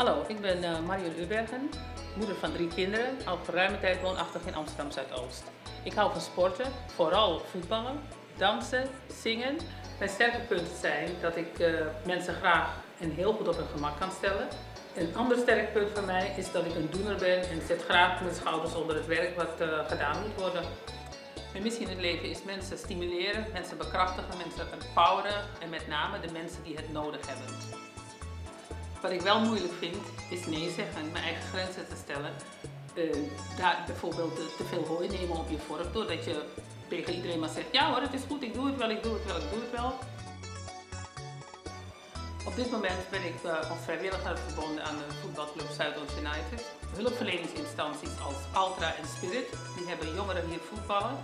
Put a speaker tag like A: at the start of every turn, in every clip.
A: Hallo, ik ben uh, Marion Ubergen, moeder van drie kinderen, al geruime tijd woonachtig in Amsterdam Zuidoost. Ik hou van sporten, vooral voetballen, dansen, zingen. Mijn sterke punten zijn dat ik uh, mensen graag en heel goed op hun gemak kan stellen. Een ander sterk punt van mij is dat ik een doener ben en zet graag mijn schouders onder het werk wat uh, gedaan moet worden. Mijn missie in het leven is mensen stimuleren, mensen bekrachtigen, mensen empoweren en met name de mensen die het nodig hebben. Wat ik wel moeilijk vind, is nee zeggen, mijn eigen grenzen te stellen. Uh, daar bijvoorbeeld te veel hooi nemen op je vork, doordat je tegen iedereen maar zegt, ja hoor, het is goed, ik doe het wel, ik doe het wel, ik doe het wel. Op dit moment ben ik uh, als vrijwilliger verbonden aan de voetbalclub Zuidoost United. Hulpverleningsinstanties als Altra en Spirit, die hebben jongeren hier voetballen.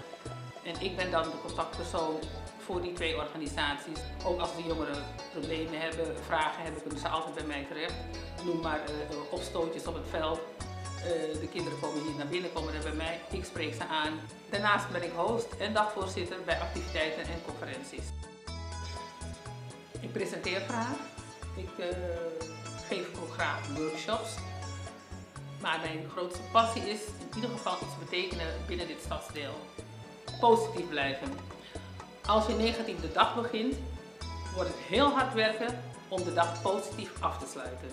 A: En ik ben dan de contactpersoon voor die twee organisaties. Ook als de jongeren problemen hebben, vragen hebben, kunnen ze altijd bij mij terecht. Noem maar uh, opstootjes op het veld. Uh, de kinderen komen hier naar binnen, komen er bij mij. Ik spreek ze aan. Daarnaast ben ik host en dagvoorzitter bij activiteiten en conferenties. Ik presenteer graag. Ik uh, geef ook graag workshops. Maar mijn grootste passie is in ieder geval iets betekenen binnen dit stadsdeel. Positief blijven. Als je negatief de dag begint, wordt het heel hard werken om de dag positief af te sluiten.